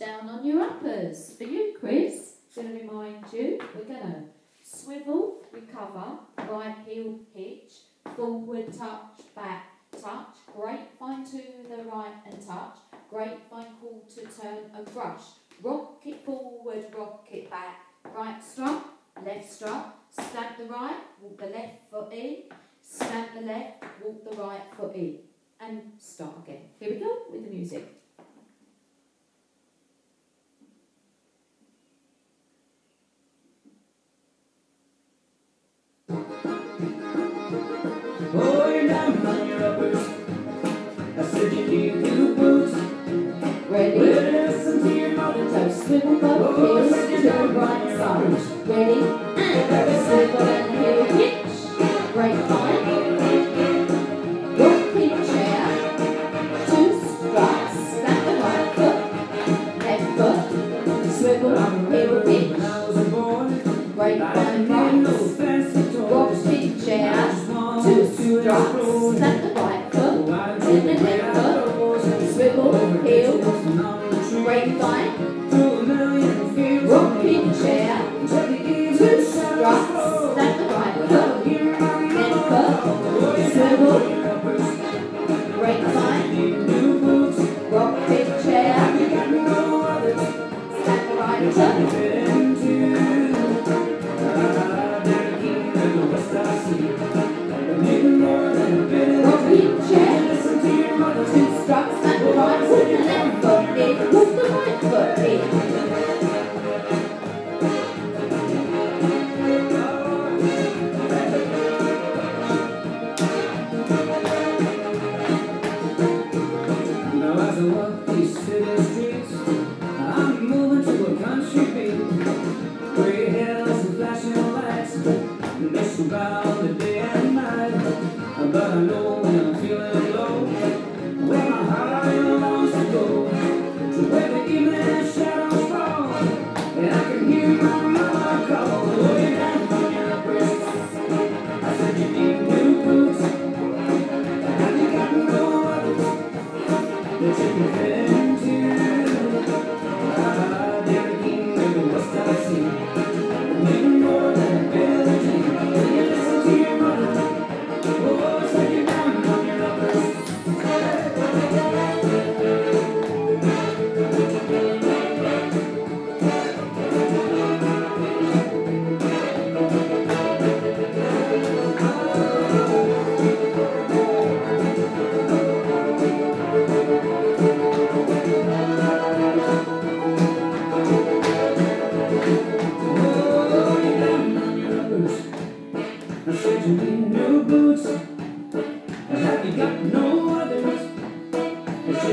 down on your uppers. For you, Chris, going to remind you, we're going to swivel, recover, right heel pitch, forward touch, back touch, grapevine to the right and touch, grapevine call to turn and rush, rock it forward, rock it back, right strut, left strut, stamp the right, walk the left foot in, stamp the left, walk the right foot in, and start again. Here we go with the music. Swivel both heels to the right side. Ready? And swivel and heel pitch. Grapevine. Rocking chair. Two struts. Snap the right foot. Left foot. Swivel, heel pitch. When I was a boy, Grapevine I didn't know right. fancy toys. Rocking chair. Two struts. Snap the right foot. Then the left foot. Swivel, heel. Grapevine. Rocking to a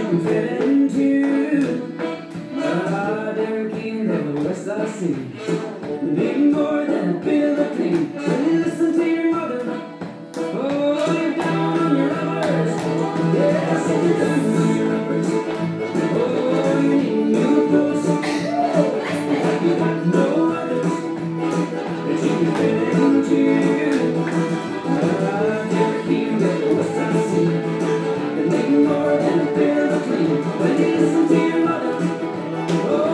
you can fit into? They're king of the West I see. Need more than a Oh.